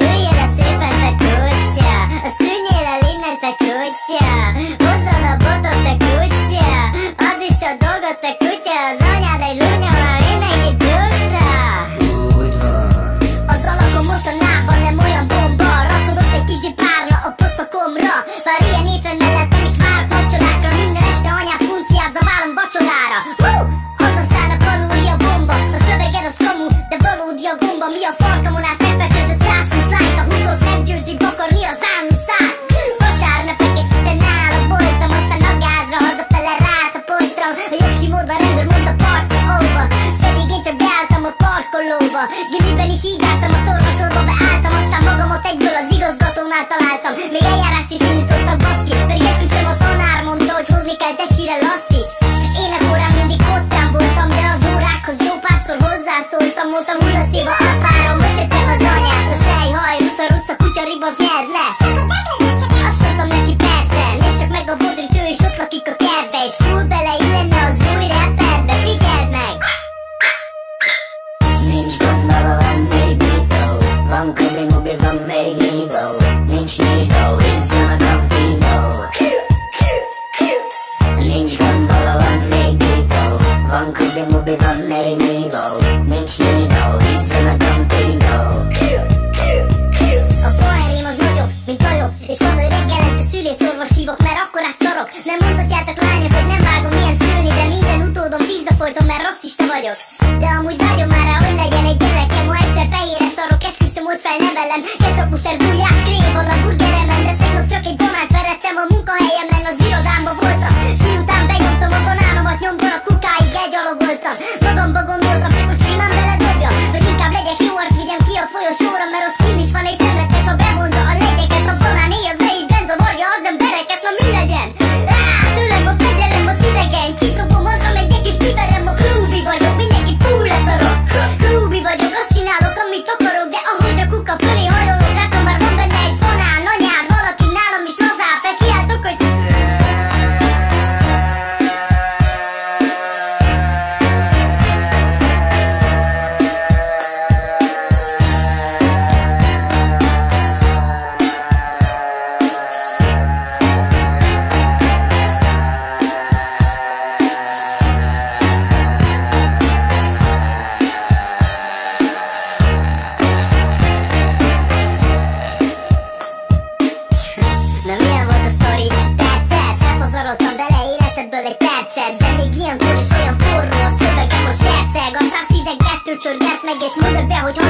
kutya le szépen te kutya? Azt tűnjél el innen te kutya. Hozzad a botot te kutya. Az is a dolgot te kutya. Az anyád egy lunya, már mindenki van Az alakon mostanában nem olyan bomba. Rakod ott egy kis párna a pocokomra. Bár ilyen étven mellett nem is várok vacsorákra. Minden este anyám punciát zaválom vacsorára. Woo! Az aztán a kalória bomba. A szöveged az kamu, de valódi a gomba. Mi a farkamon át Gimiben is így álltam a tornasorba Beálltam, aztán magamat egyből az igazgatónál találtam. Még eljárást is indítottak baszki Pedig esküszöm a tanár mondta, hogy hozni kell tessire laszti. Énekórán mindig kottán voltam De az órákhoz jó párszor hozzászóltam Mondtam amúgy vágyom már hogy legyen egy gyerekem Ha egyszer fejére szarok, esküszöm, ott felnevelem De csak muster gulyás, krévon a burgeremen De tegnap csak egy donát verettem a munkahelyemen Az irodámba voltam, és miután benyomtam a banánomat Nyomban a kukáig elgyalogoltam. Magamba gondoltam, csak hogy simán beledobjam Hogy inkább legyek jó arc, vigyem ki a folyosóra, mert ott culture, that's my guess, mother, behoy,